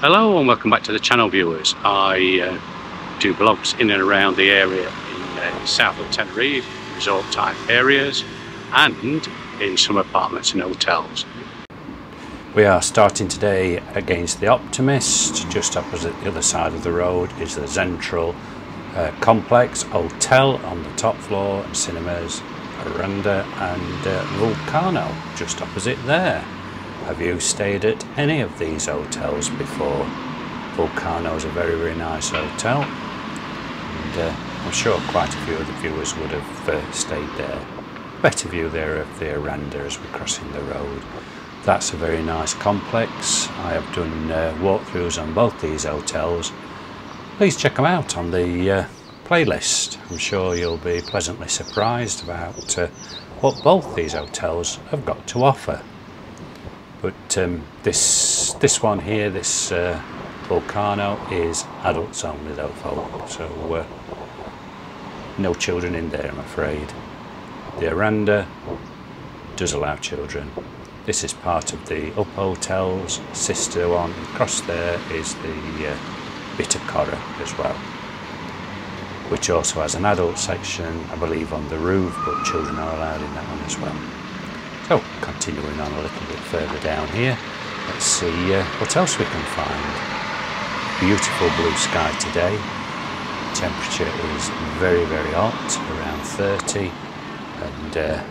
Hello and welcome back to the channel viewers. I uh, do blogs in and around the area in uh, south of Tenerife, resort type areas and in some apartments and hotels. We are starting today against the Optimist. Just opposite the other side of the road is the Central uh, Complex Hotel on the top floor, and cinemas, Aranda and uh, Vulcano just opposite there. Have you stayed at any of these hotels before? Vulcano is a very, very nice hotel. And uh, I'm sure quite a few of the viewers would have uh, stayed there. Better view there of the Aranda as we're crossing the road. That's a very nice complex. I have done uh, walkthroughs on both these hotels. Please check them out on the uh, playlist. I'm sure you'll be pleasantly surprised about uh, what both these hotels have got to offer. But um, this this one here, this uh, Vulcano, is adults only though, folks. So uh, no children in there, I'm afraid. The Aranda does allow children. This is part of the Up Hotels. Sister one across there is the uh, Bitter as well, which also has an adult section, I believe, on the roof, but children are allowed in that one as well. So, continuing on a little bit further down here, let's see uh, what else we can find. Beautiful blue sky today. Temperature is very, very hot, around 30, and uh,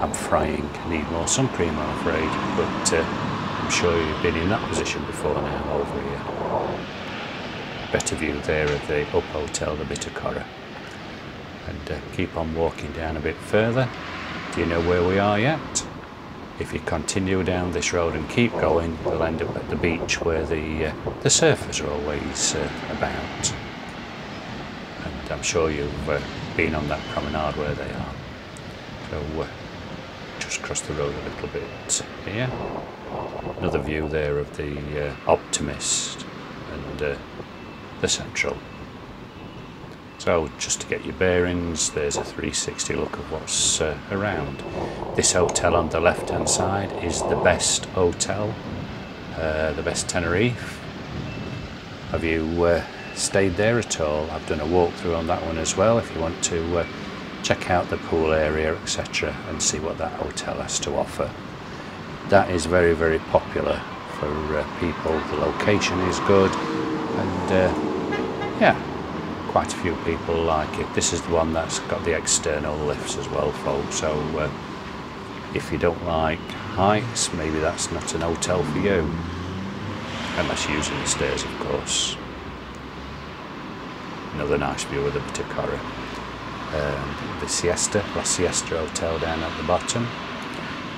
I'm frying. Need more sun cream, I'm afraid, but uh, I'm sure you've been in that position before now over here. Better view there of the Up Hotel, the Bitakora. And uh, keep on walking down a bit further. Do you know where we are yet? If you continue down this road and keep going, you'll end up at the beach where the uh, the surfers are always uh, about. And I'm sure you've uh, been on that promenade where they are. So uh, just cross the road a little bit here. Another view there of the uh, Optimist and uh, the Central. So just to get your bearings, there's a 360 look of what's uh, around. This hotel on the left hand side is the best hotel, uh, the best Tenerife. Have you uh, stayed there at all? I've done a walkthrough on that one as well if you want to uh, check out the pool area etc and see what that hotel has to offer. That is very very popular for uh, people, the location is good and uh, yeah quite a few people like it. This is the one that's got the external lifts as well, folks. So uh, if you don't like heights, maybe that's not an hotel for you. Unless you're using the stairs, of course. Another nice view of the Bitakora. Um, the Siesta, La Siesta Hotel down at the bottom.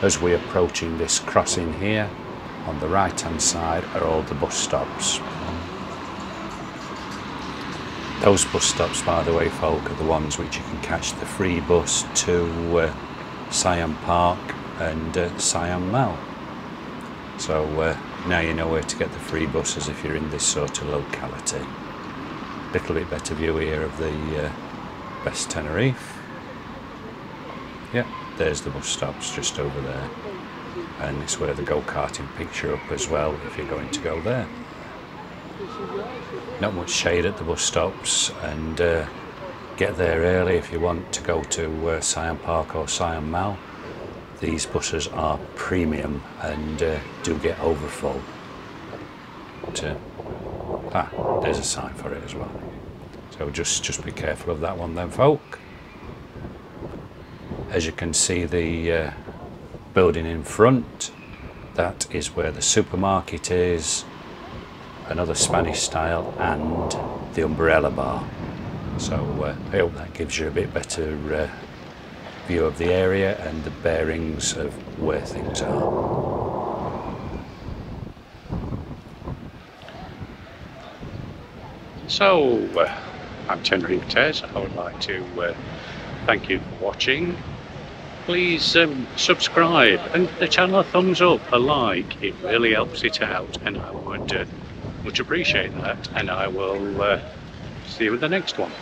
As we're approaching this crossing here, on the right hand side are all the bus stops. Those bus stops, by the way, folk, are the ones which you can catch the free bus to uh, Siam Park and uh, Siam Mall. So uh, now you know where to get the free buses if you're in this sort of locality. Little bit better view here of the uh, Best Tenerife. Yeah, there's the bus stops just over there. And it's where the go-karting picks you up as well if you're going to go there not much shade at the bus stops and uh, get there early if you want to go to uh, Siam Park or Siam Mall. These buses are premium and uh, do get overfull. Uh, ah, there's a sign for it as well. So just, just be careful of that one then folk. As you can see the uh, building in front, that is where the supermarket is another Spanish style and the umbrella bar. So uh, I hope that gives you a bit better uh, view of the area and the bearings of where things are. So, uh, I'm Tenerife Tez. I would like to uh, thank you for watching. Please um, subscribe and the channel a thumbs up, a like. It really helps it out and I would uh, much appreciate that and I will uh, see you in the next one.